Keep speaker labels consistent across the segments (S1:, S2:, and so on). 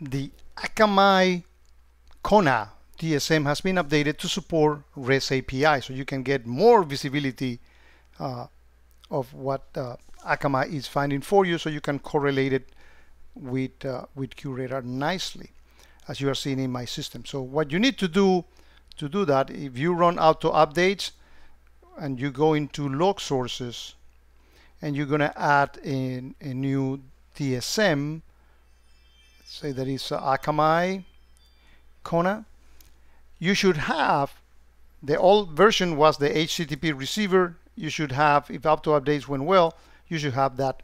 S1: the Akamai Kona DSM has been updated to support REST API, so you can get more visibility uh, of what uh, Akamai is finding for you, so you can correlate it with uh, with QRadar nicely, as you are seeing in my system. So what you need to do to do that, if you run auto updates and you go into log sources and you're going to add in a new DSM, say that is Akamai Kona, you should have the old version was the HTTP receiver. You should have, if auto updates went well, you should have that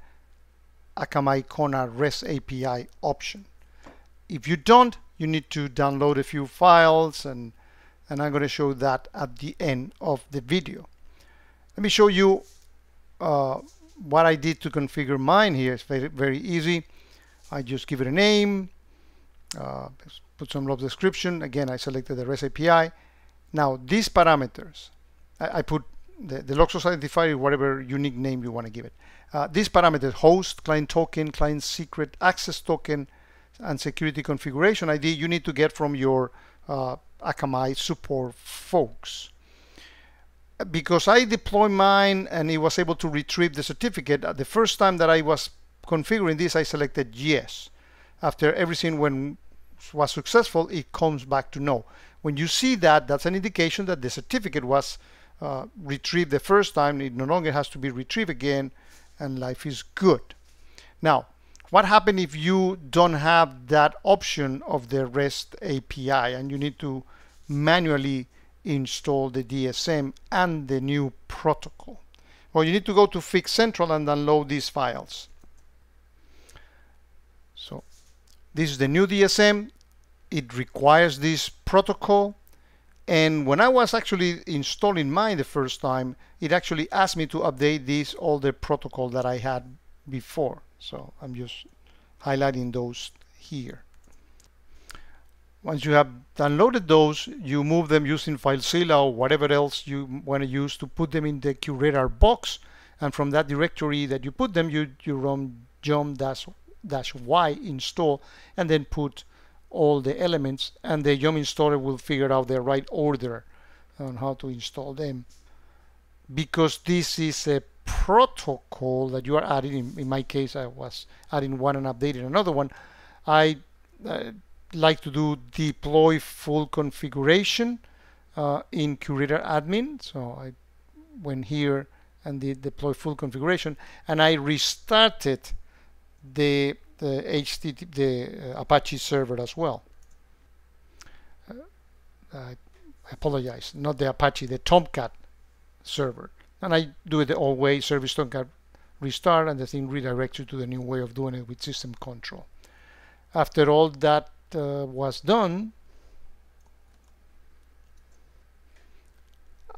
S1: Akamai Kona REST API option. If you don't, you need to download a few files and and I'm going to show that at the end of the video. Let me show you uh, what I did to configure mine here. It's very, very easy. I just give it a name, uh, put some log description. Again, I selected the REST API. Now, these parameters, I, I put the, the source identifier, whatever unique name you want to give it. Uh, these parameters, host, client token, client secret, access token, and security configuration ID, you need to get from your uh, Akamai support folks. Because I deployed mine and it was able to retrieve the certificate, uh, the first time that I was configuring this, I selected yes. After everything when was successful, it comes back to no. When you see that, that's an indication that the certificate was uh, retrieved the first time. It no longer has to be retrieved again, and life is good. Now, what happens if you don't have that option of the REST API and you need to manually install the DSM and the new protocol? Well, you need to go to Fix Central and download these files. So this is the new DSM. It requires this protocol. And when I was actually installing mine the first time, it actually asked me to update this older protocol that I had before. So I'm just highlighting those here. Once you have downloaded those, you move them using FileZilla or whatever else you want to use to put them in the QRadar box. And from that directory that you put them, you, you run yum dash, y install and then put all the elements and the yum installer will figure out the right order on how to install them. Because this is a protocol that you are adding. In, in my case, I was adding one and updating another one. I uh, like to do deploy full configuration uh, in QRadar admin. So I went here and did deploy full configuration, and I restarted the the HTTP the uh, Apache server as well. Uh, I apologize, not the Apache, the Tomcat server. And I do it the old way. Service tomcat restart and the thing redirects you to the new way of doing it with system control. After all that uh, was done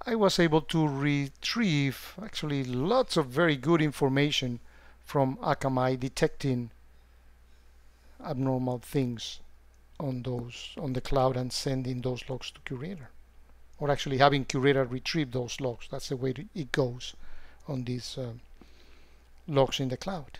S1: I was able to retrieve actually lots of very good information from Akamai detecting abnormal things on those on the cloud and sending those logs to QRadar or actually having QRadar retrieve those logs. That's the way it goes on these uh, logs in the cloud.